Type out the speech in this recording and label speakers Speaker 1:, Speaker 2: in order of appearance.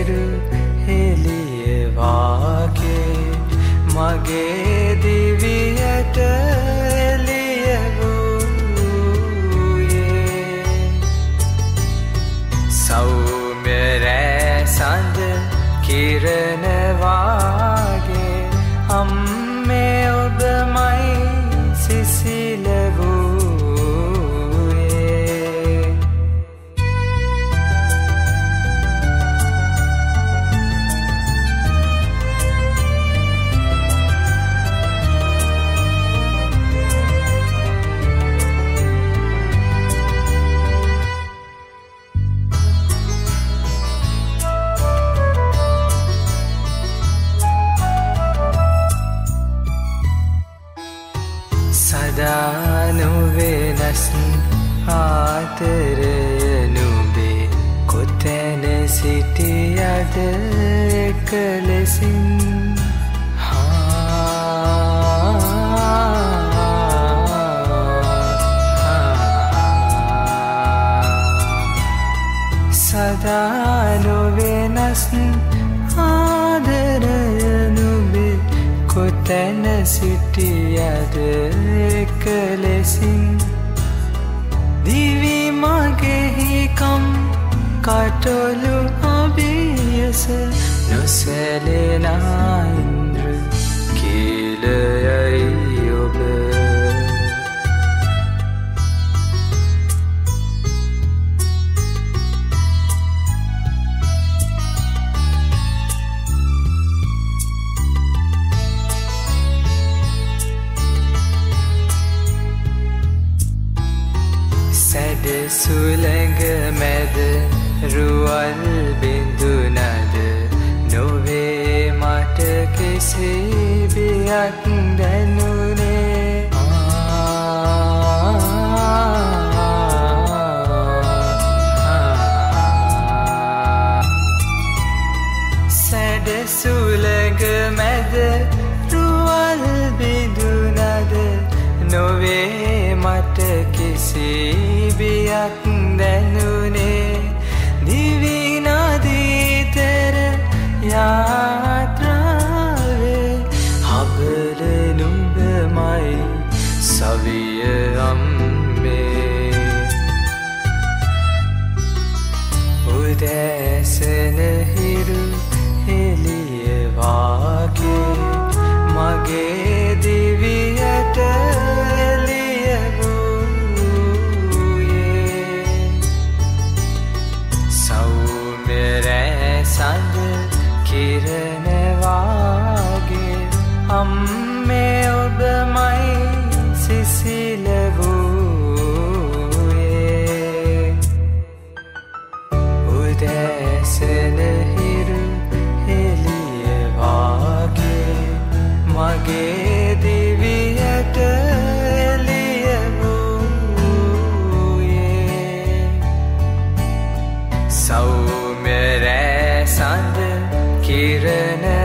Speaker 1: සිරු හෙලිය වාගේ මගේ දිවියට එළිය වූයේ සෞම්‍ය රැ සඳ කිරණවා සදානුවෙනස් ආතරය නුබේ කොතැන සිටියද? කලෙසින් සදානුවෙනස් ආදරයනුබේ කොතැන සිටියද? කලෙසින් मागे कम् कटल आसुसेलेना සැඩසුළඟ මැද රුවල් බිඳුනද නොවේ මට කෙසේ බියක් මට කෙසේ බියක් දැනුනේ? දිවිනදීතර යාත්‍රාවේ හබල නුඹමයි සවිය අම්මේ. උදැසනෙහි සඳ කිරණවාගේ අම්මේ ඔබමයි සිසිලව Kirene